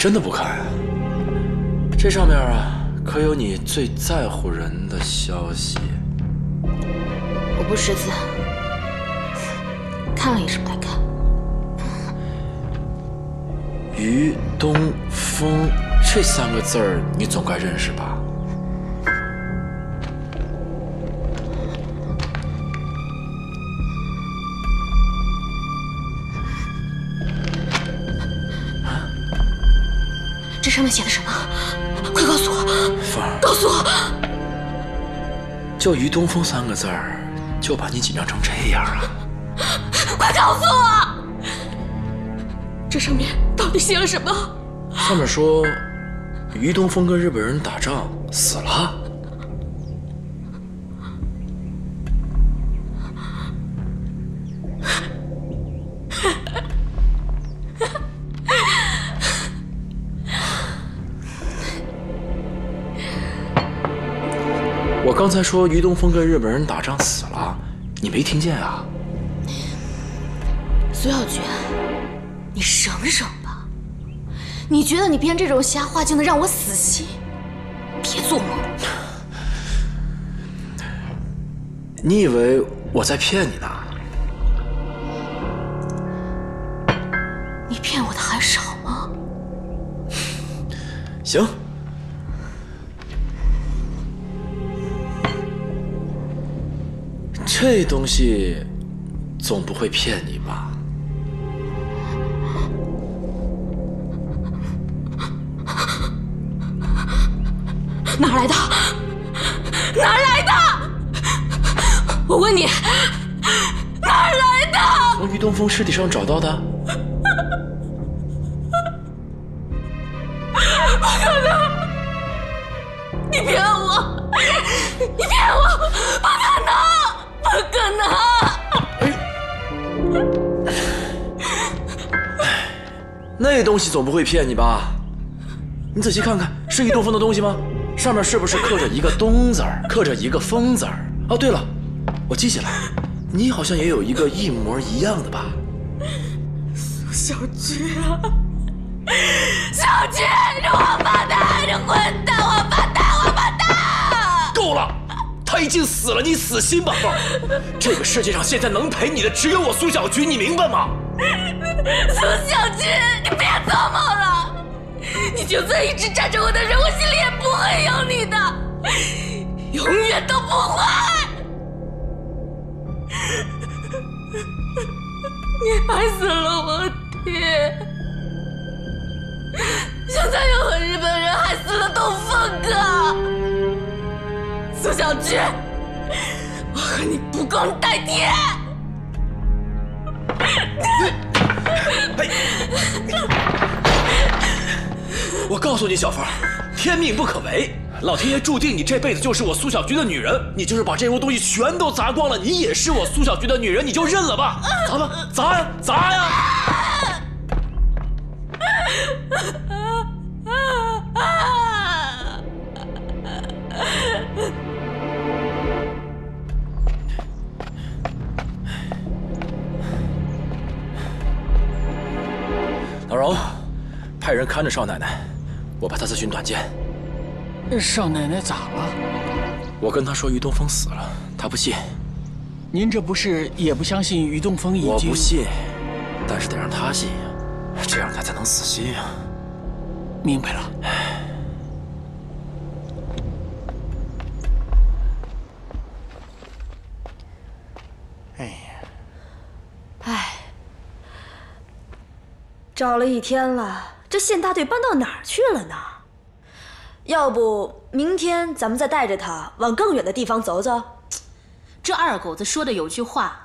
真的不看？这上面啊，可有你最在乎人的消息？我不识字，看了也是不太看。于东风这三个字儿，你总该认识吧？上面写的什么？快告诉我！凤儿，告诉我！就于东风三个字儿，就把你紧张成这样啊？快告诉我！这上面到底写了什么？上面说，于东风跟日本人打仗死了。才说于东风跟日本人打仗死了，你没听见啊？苏小菊，你省省吧！你觉得你编这种瞎话就能让我死心？别做梦！你以为我在骗你呢？你骗我的还少吗？行。这东西总不会骗你吧？哪来的？哪来的？我问你，哪来的？从于东风尸体上找到的。能！不可能！那东西总不会骗你吧？你仔细看看，是一东风的东西吗？上面是不是刻着一个东字儿，刻着一个风字儿？哦，对了，我记起来，你好像也有一个一模一样的吧？苏小菊啊，小菊，这王八蛋，这混蛋，王八蛋，王八蛋！够了，他已经死了，你死心吧，凤。这个世界上现在能陪你的只有我苏小菊，你明白吗？苏小菊，你别做梦了。你就算一直占着我的人，我心里也不会有你的，永远都不会。你害死了我爹，现在又和日本人害死了东风哥。苏小菊，我和你不共戴天。我告诉你，小凤，天命不可违，老天爷注定你这辈子就是我苏小菊的女人。你就是把这屋东西全都砸光了，你也是我苏小菊的女人，你就认了吧，砸吧，砸呀，砸呀！老荣，派人看着少奶奶。我怕她自寻短见。少奶奶咋了？我跟她说于东风死了，她不信。您这不是也不相信于东风已经？我不信，但是得让她信呀，这样她才能死心呀。明白了。找了一天了。这县大队搬到哪儿去了呢？要不明天咱们再带着他往更远的地方走走？这二狗子说的有句话，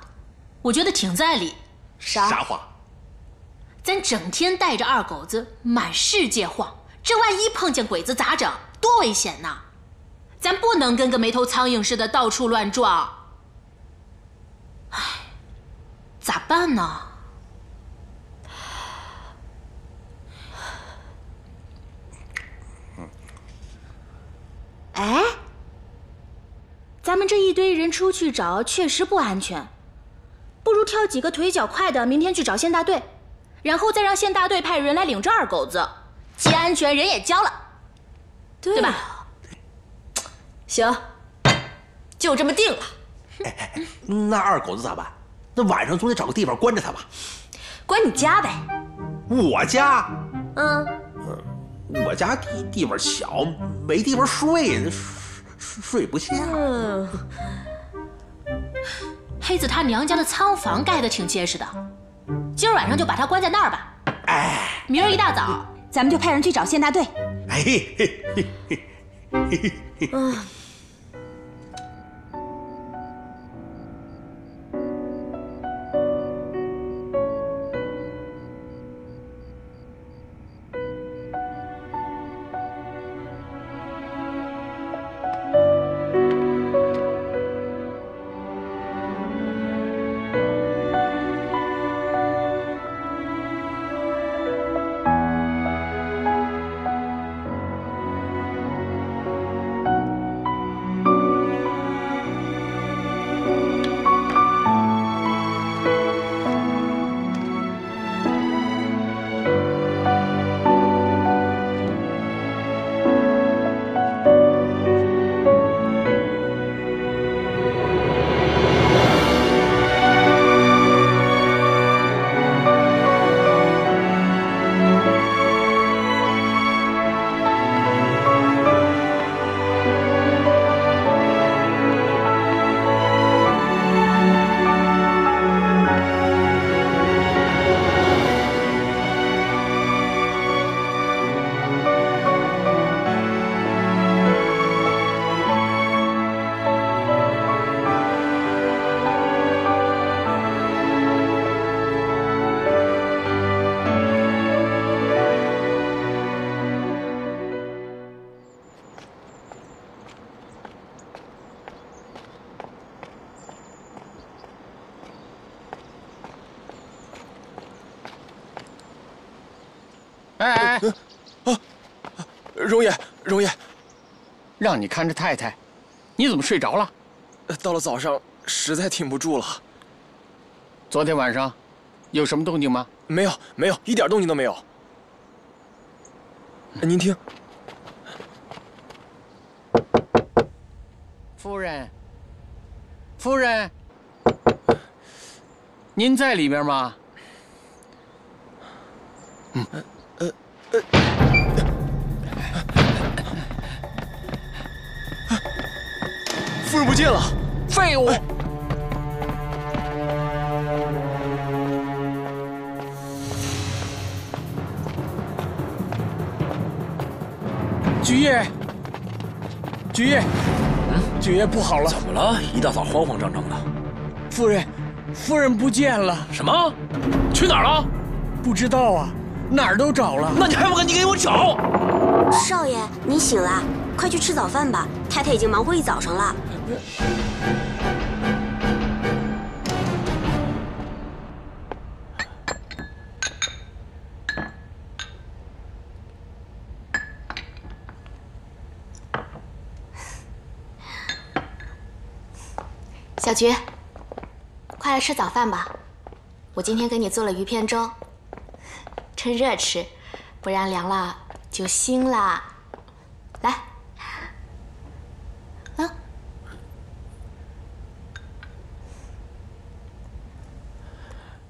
我觉得挺在理。啥啥话？咱整天带着二狗子满世界晃，这万一碰见鬼子咋整？多危险呐！咱不能跟个没头苍蝇似的到处乱撞。唉，咋办呢？哎，咱们这一堆人出去找确实不安全，不如挑几个腿脚快的，明天去找县大队，然后再让县大队派人来领这二狗子，既安全，人也交了，对吧？行，就这么定了。那二狗子咋办？那晚上总得找个地方关着他吧？关你家呗。我家，嗯，我家地地方小，没地方睡，睡睡不下。嗯，黑子他娘家的仓房盖得挺结实的，今儿晚上就把他关在那儿吧。哎，明儿一大早，咱们就派人去找县大队。哎嘿嘿嘿嘿嘿嘿嘿。让你看着太太，你怎么睡着了？到了早上实在挺不住了。昨天晚上有什么动静吗？没有，没有，一点动静都没有。您听，夫人，夫人，您在里边吗？夫人不见了。废物！菊叶，菊叶，菊叶不好了，怎么了？一大早慌慌张张的。夫人，夫人不见了，什么？去哪儿了？不知道啊，哪儿都找了。那你还不赶紧给我找？少爷，你醒了，快去吃早饭吧。太太已经忙活一早上了。小菊，快来吃早饭吧。我今天给你做了鱼片粥，趁热吃，不然凉了就腥啦。来，啊，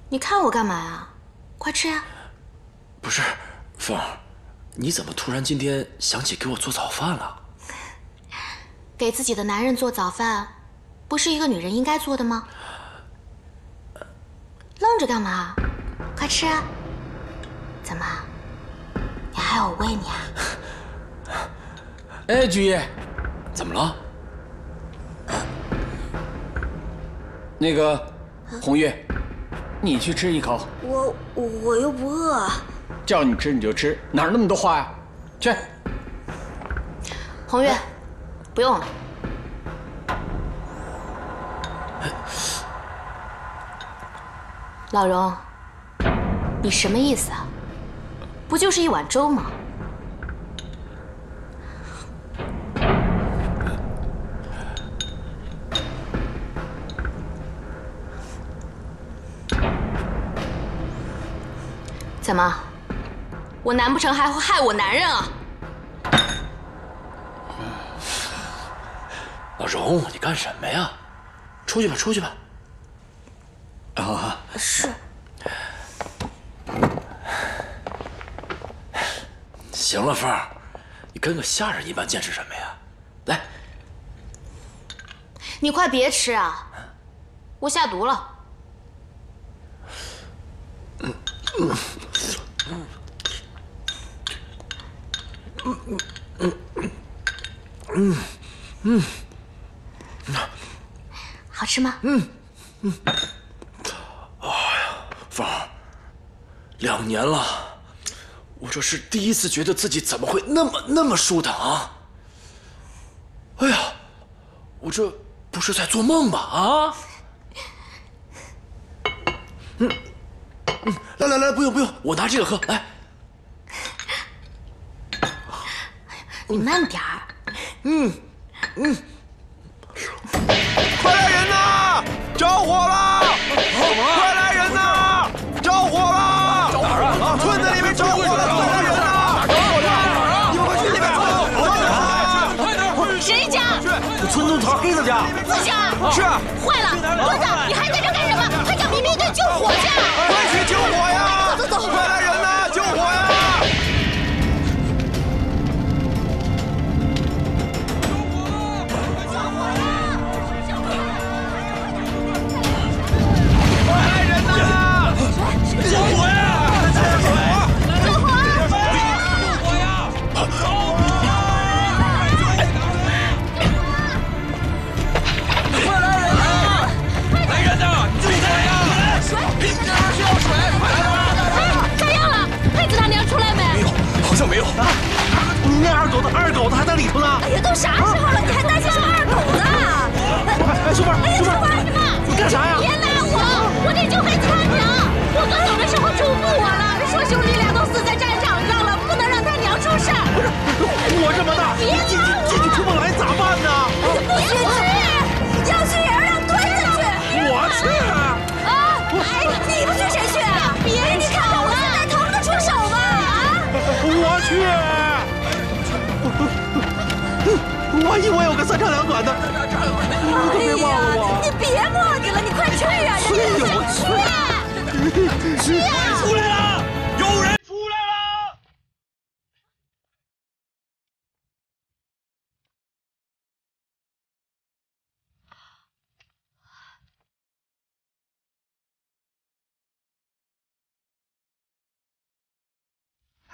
你看我干嘛呀？快吃呀！不是，凤儿，你怎么突然今天想起给我做早饭了？给自己的男人做早饭，不是一个女人应该做的吗？愣着干嘛？快吃啊！怎么，你还要我喂你啊？哎，菊叶，怎么了？那个红月，你去吃一口，我我又不饿。叫你吃你就吃，哪儿那么多话呀？去。红月，不用了。老荣，你什么意思啊？不就是一碗粥吗？怎么？我难不成还会害我男人啊？老荣，你干什么呀？出去吧，出去吧。啊，是。行了，凤儿，你跟个下人一般见识什么呀？来，你快别吃啊！我下毒了。嗯嗯嗯嗯好吃吗？嗯嗯。哎呀凤儿，两年了，我这是第一次觉得自己怎么会那么那么舒坦啊！哎呀，我这不是在做梦吧？啊！嗯嗯，来来来，不用不用，我拿这个喝，来。你慢点儿。快来人呐！着火了！快来人呐！着火了！着哪儿啊？村子里面着火了！快来人呐！着火了！你们快去那边跑！谁家？村东头黑子家。自家？是，坏了，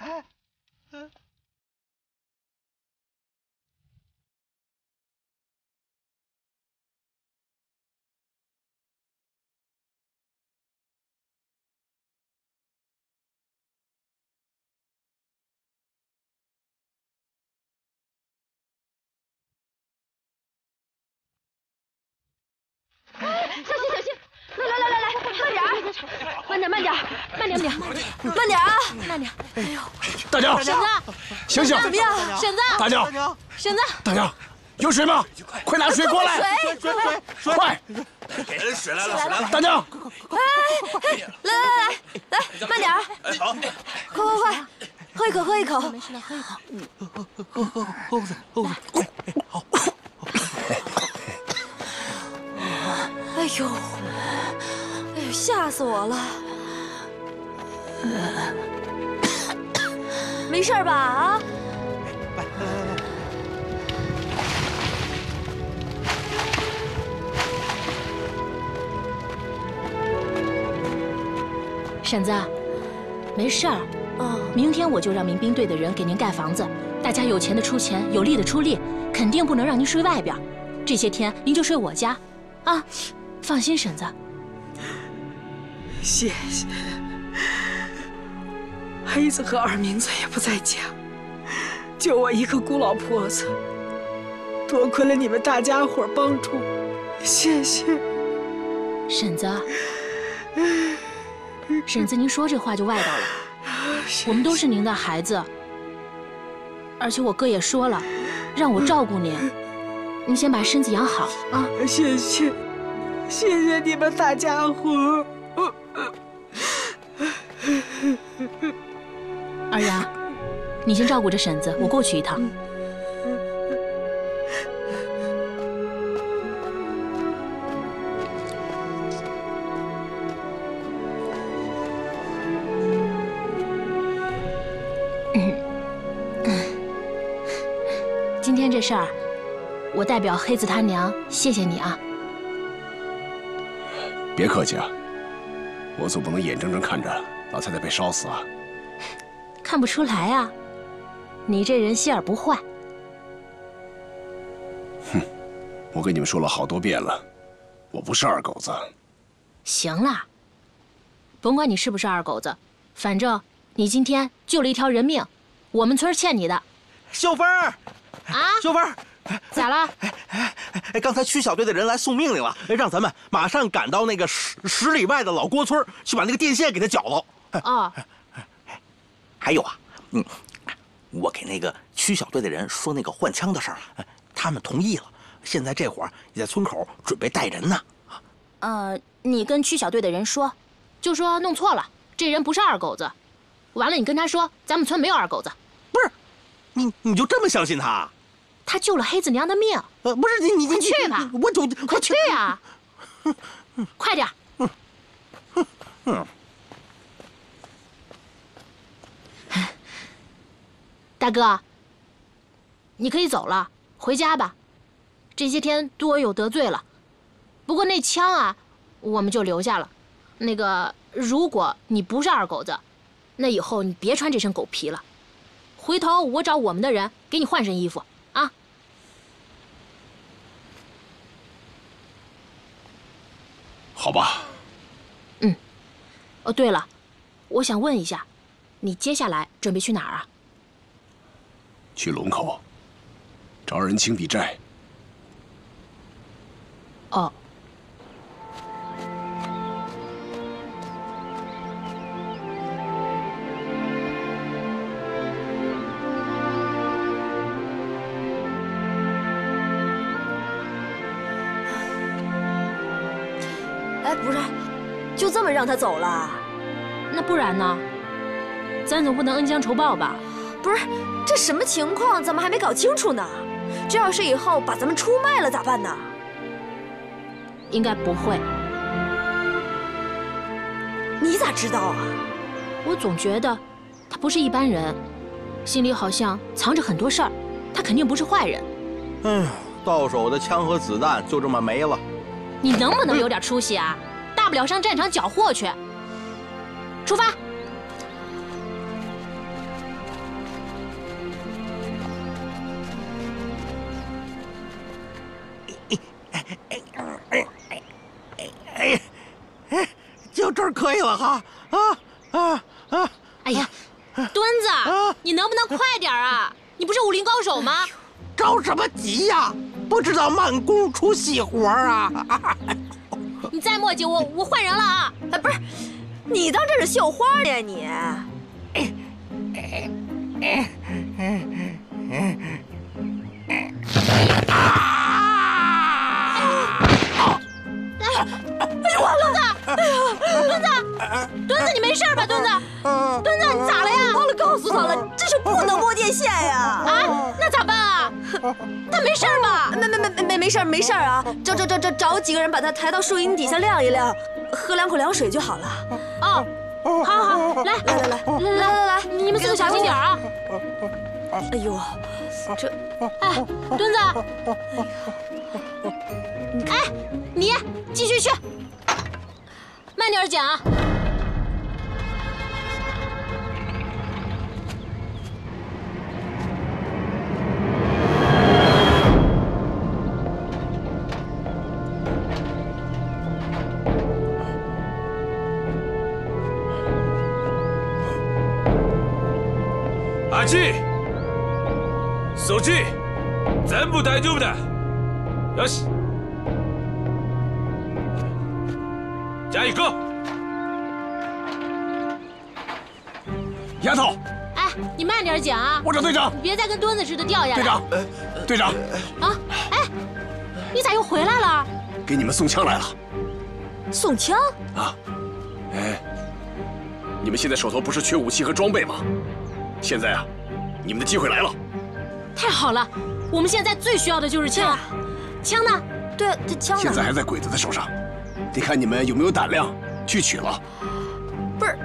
小慢点儿，慢点，慢点，慢点儿，慢点儿啊！慢点儿。大娘，婶子，醒醒！怎么样？婶子，大娘，婶子，大娘，有水吗？快拿水过来！水水水！快！给水来了，水来了！大娘，来来来来，慢点儿！好，快快快，喝一口，喝一口。没事的，喝一口。哎呦，哎呦，吓死我了！没事吧？啊？婶子，没事儿。哦，明天我就让民兵队的人给您盖房子，大家有钱的出钱，有力的出力，肯定不能让您睡外边。这些天您就睡我家，啊，放心，婶子。谢谢。黑子和二明子也不在家，就我一个孤老婆子。多亏了你们大家伙帮助，谢谢。婶子，婶子，您说这话就外道了。我们都是您的孩子，而且我哥也说了，让我照顾您。您先把身子养好啊！谢谢，谢谢你们大家伙。二丫，你先照顾着婶子，我过去一趟。今天这事儿，我代表黑子他娘谢谢你啊。别客气啊，我总不能眼睁睁看着老太太被烧死啊。看不出来啊，你这人心眼不坏。哼我跟你们说了好多遍了，我不是二狗子。行了，甭管你是不是二狗子，反正你今天救了一条人命，我们村欠你的。秀芬儿，啊？秀芬儿，咋了？哎哎，刚才区小队的人来送命令了，让咱们马上赶到那个十十里外的老郭村，去把那个电线给他绞了。哦，还有啊，嗯，我给那个区小队的人说那个换枪的事儿了，他们同意了。现在这会儿也在村口准备带人呢。呃，你跟区小队的人说，就说弄错了，这人不是二狗子。完了，你跟他说，咱们村没有二狗子。不是，你你就这么相信他？他救了黑子娘的命。呃，不是你你你去吧，我走快去呀！快点。嗯。大哥，你可以走了，回家吧。这些天多有得罪了，不过那枪啊，我们就留下了。那个，如果你不是二狗子，那以后你别穿这身狗皮了。回头我找我们的人给你换身衣服啊。好吧。嗯。哦，对了，我想问一下，你接下来准备去哪儿啊？去龙口，找人清笔债。哦。就这么让他走了？那不然呢？咱总不能恩将仇报吧？不是，这什么情况？咱们还没搞清楚呢。这要是以后把咱们出卖了咋办呢？应该不会。你咋知道啊？我总觉得他不是一般人，心里好像藏着很多事儿。他肯定不是坏人。哎呀，到手的枪和子弹就这么没了。你能不能有点出息啊？大不了上战场缴获去。出发。哎哎哎哎哎哎，哎就这儿可以了哈啊啊啊！哎呀，墩子，你能不能快点啊？你不是武林高手吗？着什么急呀？不知道慢工出细活啊！你再磨叽，我我换人了啊！哎，不是，你当这是绣花呀你？哎呦，墩子，墩子，墩子，你没事吧？墩子，墩子，你咋了呀？告诉他了，这是不能摸电线呀！啊，那咋办啊？他没事吧？没没没没没没事没事啊！找找找找找几个人把他抬到树荫底下晾一晾，喝两口凉水就好了。哦，好，好，好，来来来来来来来，你们四个小心点啊！哎呦，这，哎，墩子，哎，你继续去，慢点捡啊！啊。阿七，手机全部大丈夫だ。よし。じゃあ行こう。丫头，哎，你慢点讲啊！我找队长你别再跟墩子似的掉下来。队长，队长，啊，哎，你咋又回来了？给你们送枪来了送枪？啊！哎，你们现在手头不是缺武器和装备吗？ 现在啊， 你们的机会来了。太好了，我们现在最需要的就是枪，枪呢？对啊，这枪呢？现在还在鬼子的手上，得看你们有没有胆量去取了。不是，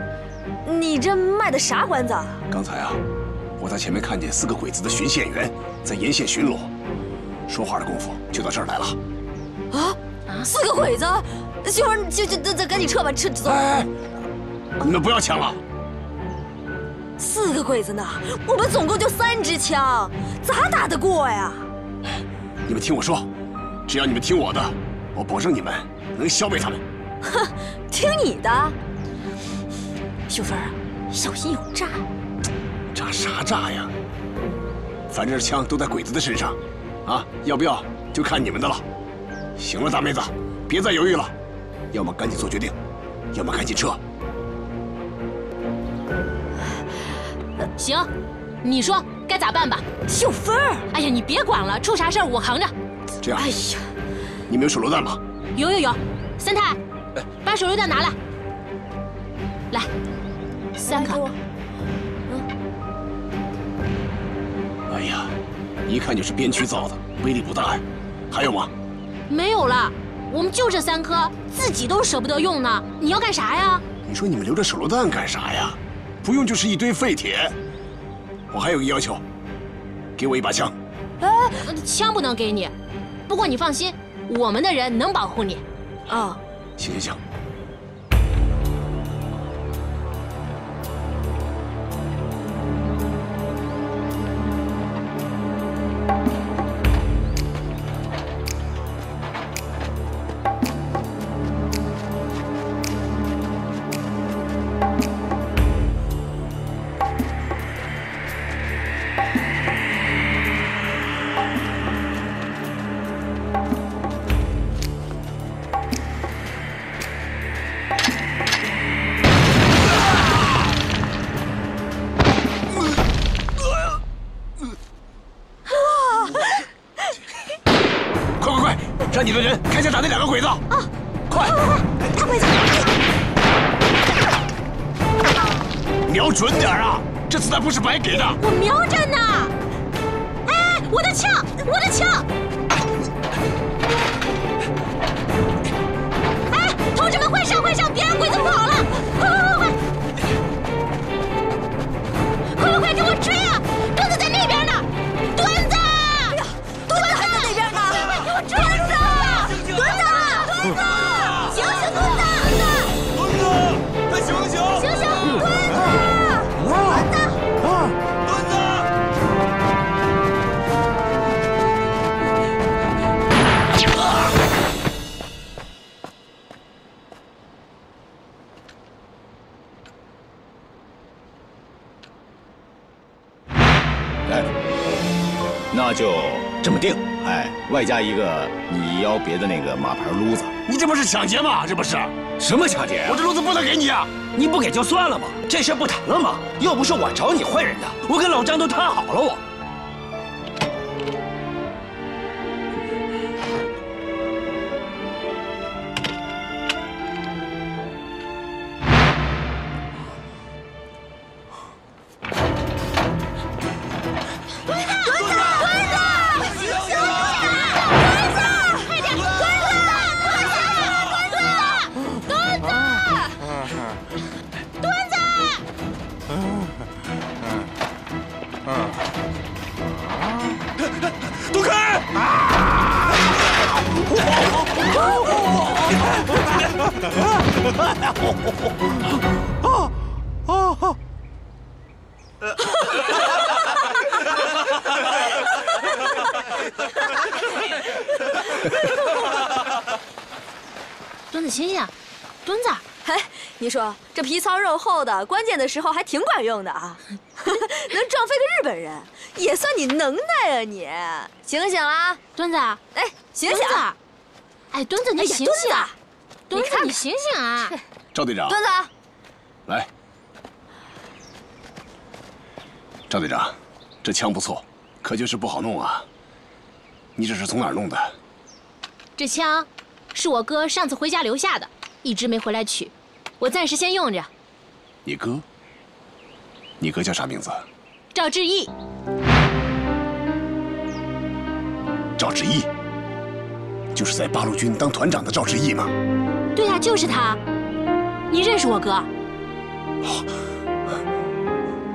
你这卖的啥关子？刚才啊，我在前面看见四个鬼子的巡线员在沿线巡逻，说话的功夫就到这儿来了。啊？四个鬼子？媳妇儿，就就咱咱赶紧撤吧，撤走。哎，你们不要抢了。四个鬼子呢？我们总共就三支枪，咋打得过呀？你们听我说，只要你们听我的，我保证你们能消灭他们。哼，听你的。秀芬啊，小心有诈。诈啥诈呀？反正枪都在鬼子的身上，啊，要不要就看你们的了。行了，大妹子，别再犹豫了，要么赶紧做决定，要么赶紧撤。行，你说该咋办吧？秀芬儿，哎呀，你别管了，出啥事儿我扛着。这样，哎呀，你们有手榴弹吗？有有有，三太，把手榴弹拿来。来，三颗。哎呀，一看就是边区造的，威力不大呀。还有吗？没有了，我们就这三颗，自己都舍不得用呢。你要干啥呀？你说你们留着手榴弹干啥呀？不用就是一堆废铁。我还有个要求，给我一把枪。哎，枪不能给你，不过你放心，我们的人能保护你。啊，行行行。准点啊！这子弹不是白给的。我瞄着呢。哎，我的枪，我的枪！哎，同志们，快上快上，别让鬼子跑了！就这么定。哎，外加一个你腰别的那个马牌撸子。你这不是抢劫吗？这不是什么抢劫啊？我这撸子不能给你啊！你不给就算了嘛，这事不谈了吗？又不是我找你坏人的，我跟老张都谈好了，我。这皮糙肉厚的，关键的时候还挺管用的啊！能撞飞个日本人，也算你能耐啊你！醒醒啊，墩子！哎，醒醒！墩子！哎，墩子，你醒醒！墩子，你醒醒啊！赵队长，墩子，来。赵队长，这枪不错，可就是不好弄啊。你这是从哪儿弄的？这枪是我哥上次回家留下的，一直没回来取，我暂时先用着。你哥？你哥叫啥名字？赵志毅。赵志毅，就是在八路军当团长的赵志毅吗？对呀、就是他。你认识我哥？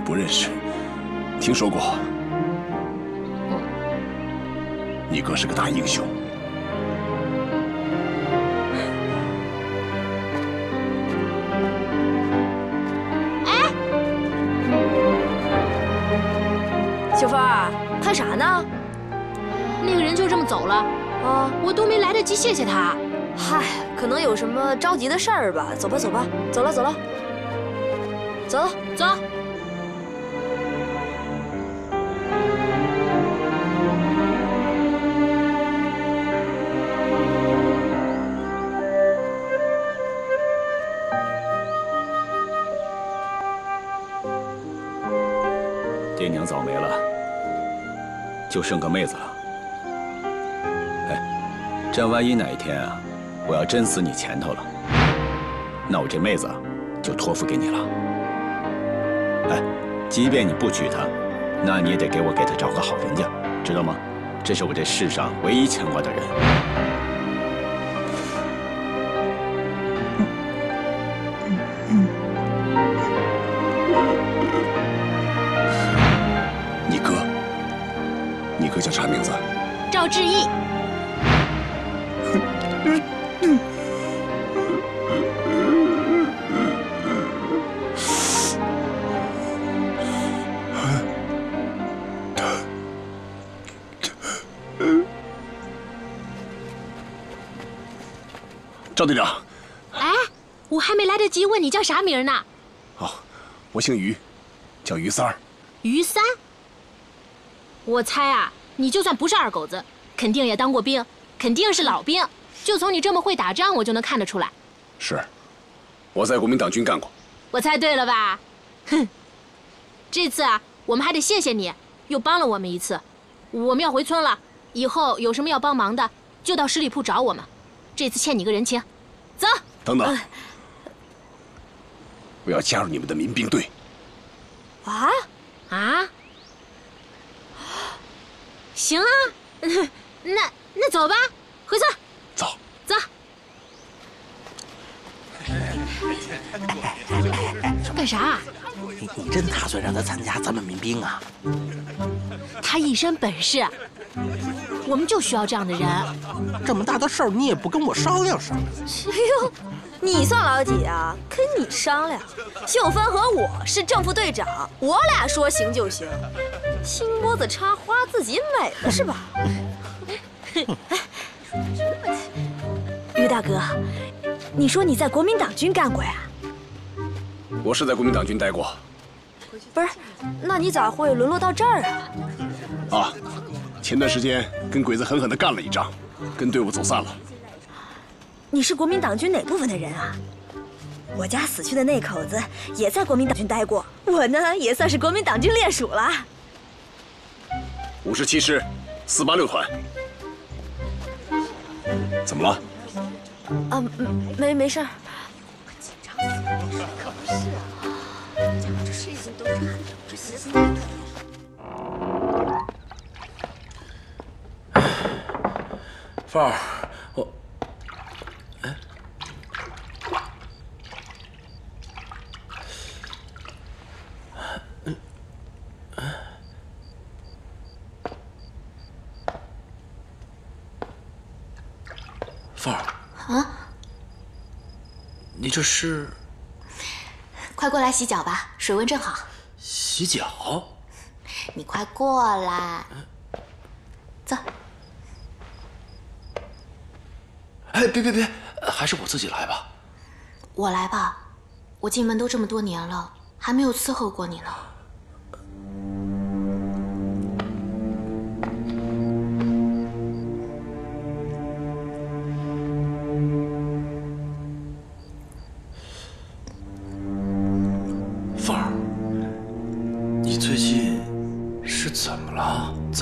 不认识，听说过。你哥是个大英雄。儿，看啥呢？那个人就这么走了，啊，我都没来得及谢谢他。嗨，可能有什么着急的事儿吧。走吧，走吧，走了，走了，走了。走。爹娘早没了，就剩个妹子了。哎，这万一哪一天啊，我要真死你前头了，那我这妹子就托付给你了。哎，即便你不娶她，那你也得给我给她找个好人家，知道吗？这是我这世上唯一牵挂的人。赵志毅。赵队长，哎，我还没来得及问你叫啥名呢。哦，我姓于，叫于三儿。于三。我猜啊，你就算不是二狗子，肯定也当过兵，肯定是老兵。就从你这么会打仗，我就能看得出来。是，我在国民党军干过。我猜对了吧？哼，这次啊，我们还得谢谢你，又帮了我们一次。我们要回村了，以后有什么要帮忙的，就到十里铺找我们。这次欠你个人情，走。等等，我要加入你们的民兵队。啊啊！行啊，那那走吧，回村。走。走。干啥？你你真打算让他参加咱们民兵啊？他一身本事，我们就需要这样的人。这么大的事儿你也不跟我商量商量？哎呦，你算老几啊？跟你商量？秀芬和我是正副队长，我俩说行就行。青脖子插花自己美了是吧？于大哥，你说你在国民党军干过呀？我是在国民党军待过。不是，那你咋会沦落到这儿啊？啊，前段时间跟鬼子狠狠地干了一仗，跟队伍走散了。你是国民党军哪部分的人啊？我家死去的那口子也在国民党军待过，我呢也算是国民党军烈属了。五十七师，四八六团。怎么了？啊，嗯没没事儿。凤儿，我，哎，嗯，凤儿，啊，你这是快过来洗脚吧，水温正好。洗脚？你快过来，走。哎，别别别，还是我自己来吧。我来吧，我进门都这么多年了，还没有伺候过你呢。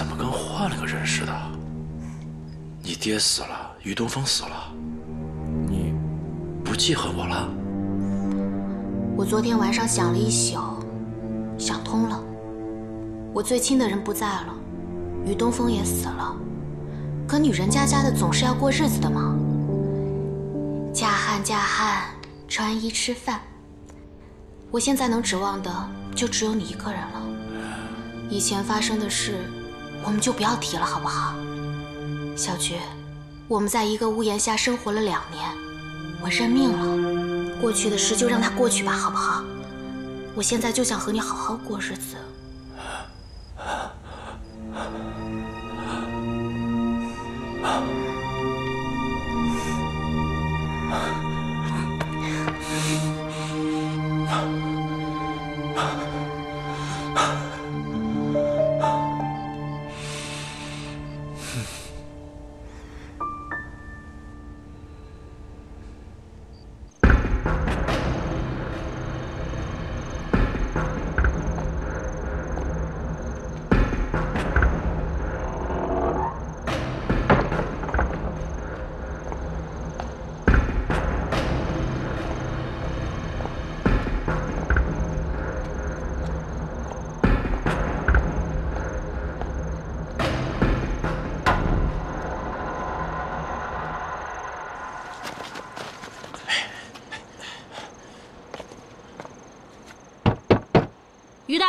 怎么跟换了个人似的？你爹死了，于东风死了，你不记恨我了？我昨天晚上想了一宿，想通了。我最亲的人不在了，于东风也死了，可女人家家的总是要过日子的嘛。嫁汉嫁汉，穿衣吃饭。我现在能指望的就只有你一个人了。以前发生的事，我们就不要提了，好不好？小菊，我们在一个屋檐下生活了两年，我认命了。过去的事就让它过去吧，好不好？我现在就想和你好好过日子。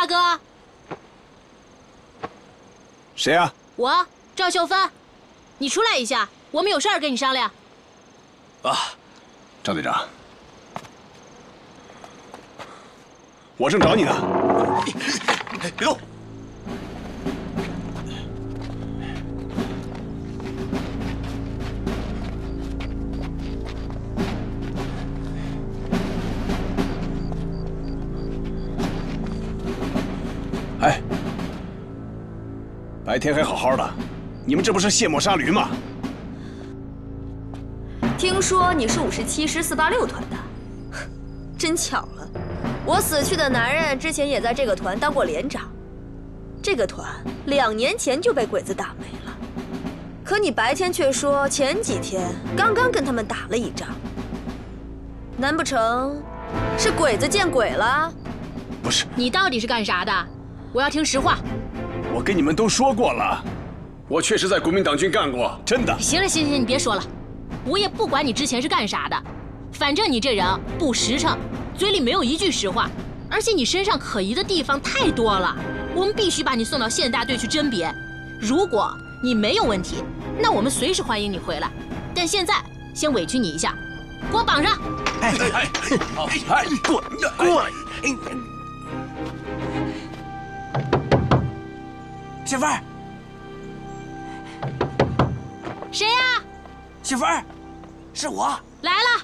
大哥，谁啊？我赵秀芬，你出来一下，我们有事儿跟你商量。啊，赵队长，我正找你呢。别动！天还好好的，你们这不是卸磨杀驴吗？听说你是五十七师四八六团的，真巧了，我死去的男人之前也在这个团当过连长。这个团两年前就被鬼子打没了，可你白天却说前几天刚刚跟他们打了一仗。难不成是鬼子见鬼了？不是，你到底是干啥的？我要听实话。我跟你们都说过了，我确实在国民党军干过，真的。行了行行，你别说了，我也不管你之前是干啥的，反正你这人不实诚，嘴里没有一句实话，而且你身上可疑的地方太多了，我们必须把你送到县大队去甄别。如果你没有问题，那我们随时欢迎你回来。但现在先委屈你一下，给我绑上。哎哎哎，好，哎，滚滚！哎，媳妇儿，谁呀？媳妇儿，是我。来了。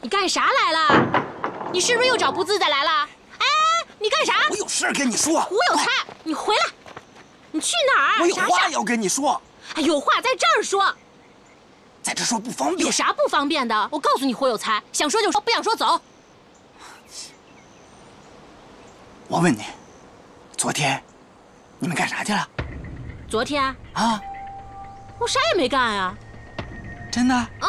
你干啥来了？你是不是又找不自在来了？哎，你干啥？我有事跟你说。胡有才，你回来！你去哪儿？我有？话要跟你说，哎，有话在这儿说。在这说不方便。有啥不方便的？我告诉你，胡有才，想说就说，不想说走。我问你，昨天你们干啥去了？昨天啊，我啥也没干啊。真的？嗯，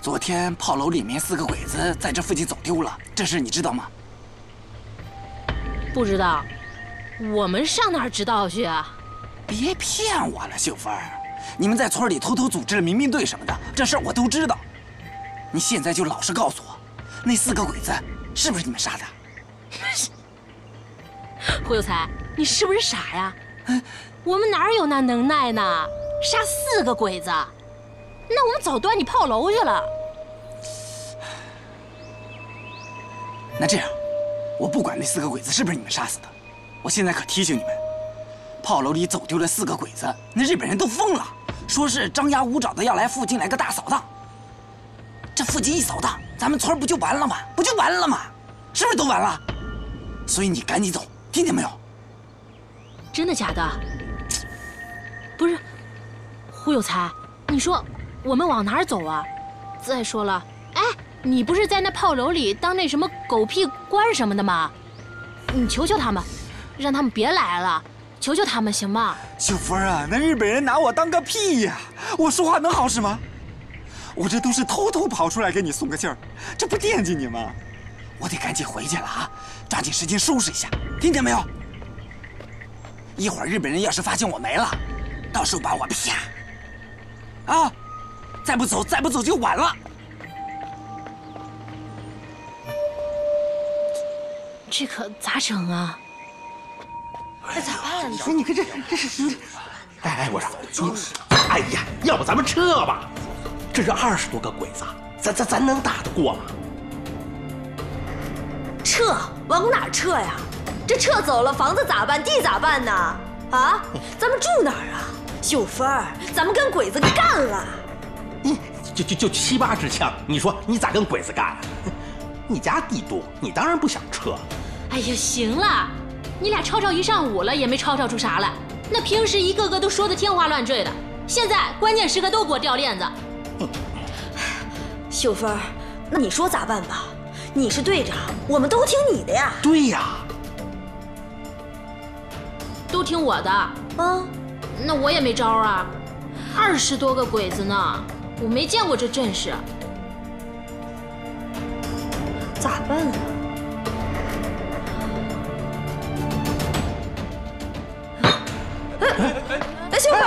昨天炮楼里面四个鬼子在这附近走丢了，这事你知道吗？不知道。我们上哪儿知道去啊？别骗我了，秀芬儿，你们在村里偷偷组织了民兵队什么的，这事儿我都知道。你现在就老实告诉我，那四个鬼子是不是你们杀的？胡有才，你是不是傻呀？我们哪有那能耐呢？杀四个鬼子，那我们早端你炮楼去了。那这样，我不管那四个鬼子是不是你们杀死的，我现在可提醒你们，炮楼里走丢了四个鬼子，那日本人都疯了，说是张牙舞爪的要来附近来个大扫荡。这附近一扫荡，咱们村不就完了吗？不就完了吗？是不是都完了？所以你赶紧走，听见没有？真的假的？不是，胡有才，你说我们往哪儿走啊？再说了，哎，你不是在那炮楼里当那什么狗屁官什么的吗？你求求他们，让他们别来了，求求他们行吗？秀芬啊，那日本人拿我当个屁呀！我说话能好使吗？我这都是偷偷跑出来给你送个信儿，这不惦记你吗？我得赶紧回去了啊！抓紧时间收拾一下，听见没有？一会儿日本人要是发现我没了，到时候把我啪！啊！再不走，再不走就晚了。这可咋整啊？那咋办？你说你看这这是你，哎哎，我说你，哎呀，要不咱们撤吧？这是二十多个鬼子，咱咱咱能打得过吗？撤？往哪儿撤呀？这撤走了，房子咋办？地咋办呢？啊？咱们住哪儿啊？秀芬儿，咱们跟鬼子干了！你就就就七八支枪，你说你咋跟鬼子干啊？你家地多，你当然不想撤。哎呀，行了，你俩吵吵一上午了，也没吵吵出啥来。那平时一个个都说的天花乱坠的，现在关键时刻都给我掉链子。秀芬儿，那你说咋办吧？你是队长，我们都听你的呀。对呀，都听我的。嗯，那我也没招啊。二十多个鬼子呢，我没见过这阵势。咋办啊？哎，秀芬，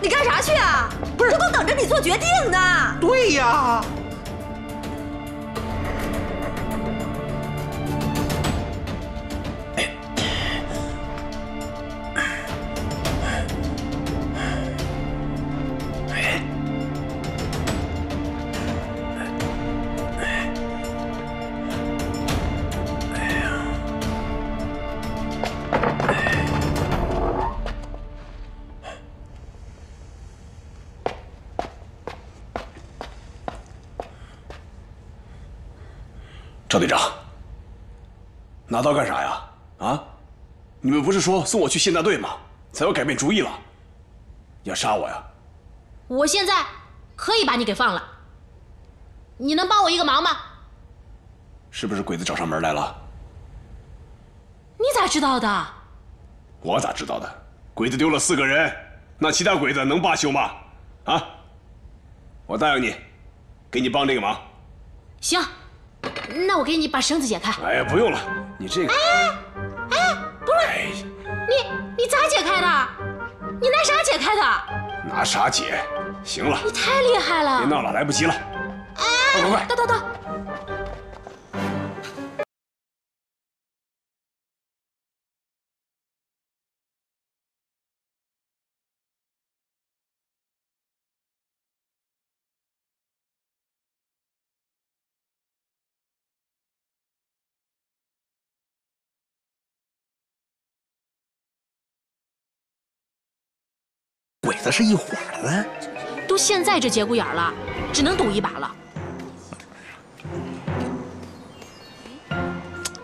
你干啥去啊？不是，这都等着你做决定呢。对呀。拿刀干啥呀？啊，你们不是说送我去县大队吗？才要改变主意了，要杀我呀？我现在可以把你给放了。你能帮我一个忙吗？是不是鬼子找上门来了？你咋知道的？我咋知道的？鬼子丢了四个人，那其他鬼子能罢休吗？啊！我答应你，给你帮这个忙。行。那我给你把绳子解开。哎呀，不用了，你这个……哎，哎，不是，你你咋解开的？你拿啥解开的？拿啥解？行了，你太厉害了！别闹了，来不及了。哎，快快快，等等等。鬼子是一伙的呢，都现在这节骨眼了，只能赌一把了。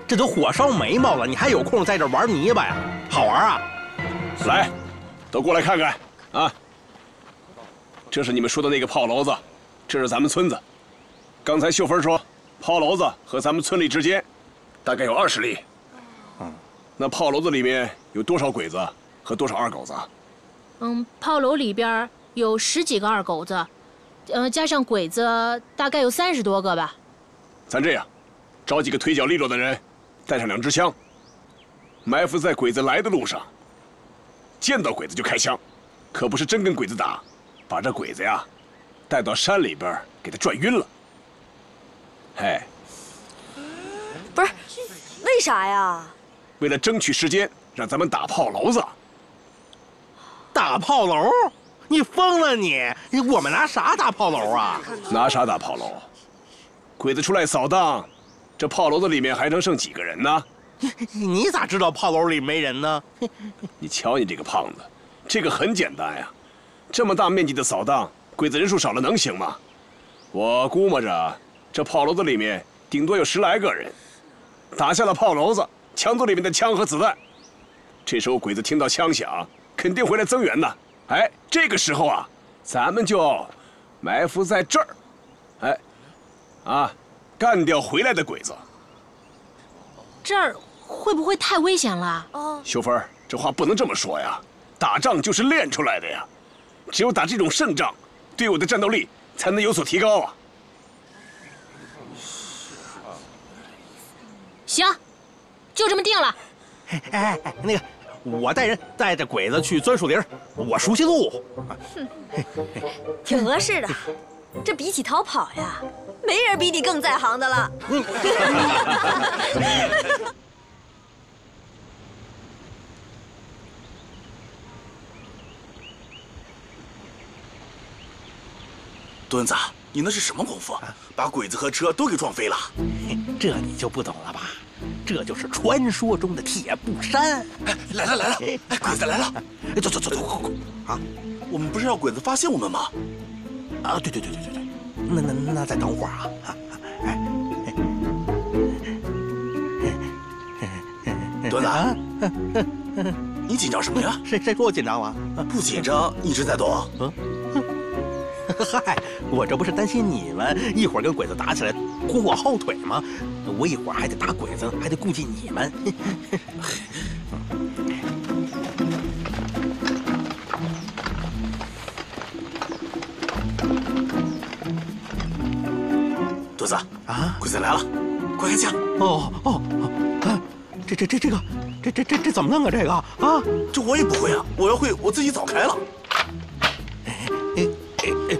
这都火烧眉毛了，你还有空在这玩泥巴呀？好玩啊！来，都过来看看啊！这是你们说的那个炮楼子，这是咱们村子。刚才秀芬说，炮楼子和咱们村里之间大概有二十里。嗯，那炮楼子里面有多少鬼子和多少二狗子？嗯，炮楼里边有十几个二狗子，呃，加上鬼子，大概有三十多个吧。咱这样，找几个腿脚利落的人，带上两支枪，埋伏在鬼子来的路上。见到鬼子就开枪，可不是真跟鬼子打，把这鬼子呀带到山里边给他转晕了。哎，不是，为啥呀？为了争取时间，让咱们打炮楼子。打炮楼？你疯了你！我们拿啥打炮楼啊？拿啥打炮楼？鬼子出来扫荡，这炮楼子里面还能剩几个人呢？你咋知道炮楼里没人呢？你瞧你这个胖子，这个很简单呀。这么大面积的扫荡，鬼子人数少了能行吗？我估摸着，这炮楼子里面顶多有十来个人。打下了炮楼子，抢走里面的枪和子弹。这时候鬼子听到枪响。肯定回来增援的，哎，这个时候啊，咱们就埋伏在这儿，哎，啊，干掉回来的鬼子。这儿会不会太危险了？哦，秀芬，这话不能这么说呀，打仗就是练出来的呀，只有打这种胜仗，队伍的战斗力才能有所提高啊。行就这么定了。哎哎哎，那个，我带人带着鬼子去钻树林，我熟悉路。哼挺合适的。这比起逃跑呀，没人比你更在行的了。墩子，你那是什么功夫？把鬼子和车都给撞飞了？这你就不懂了吧？这就是传说中的铁布衫。哎，来了来了！哎，鬼子来了！哎，走走走走，快快！啊，我们不是要鬼子发现我们吗？啊，对对对对对对。那那那再等会儿啊！哎，墩子，你紧张什么呀？谁谁说我紧张了？不紧张，一直在抖。嗯。嗨，我这不是担心你们一会儿跟鬼子打起来拖我后腿吗？我一会儿还得打鬼子，还得顾及你们。墩子啊，鬼子来了，快开枪！哦哦哦，啊，这这这这个，这这这这怎么弄啊？这个啊，这我也不会啊，我要会我自己早开了。哎哎。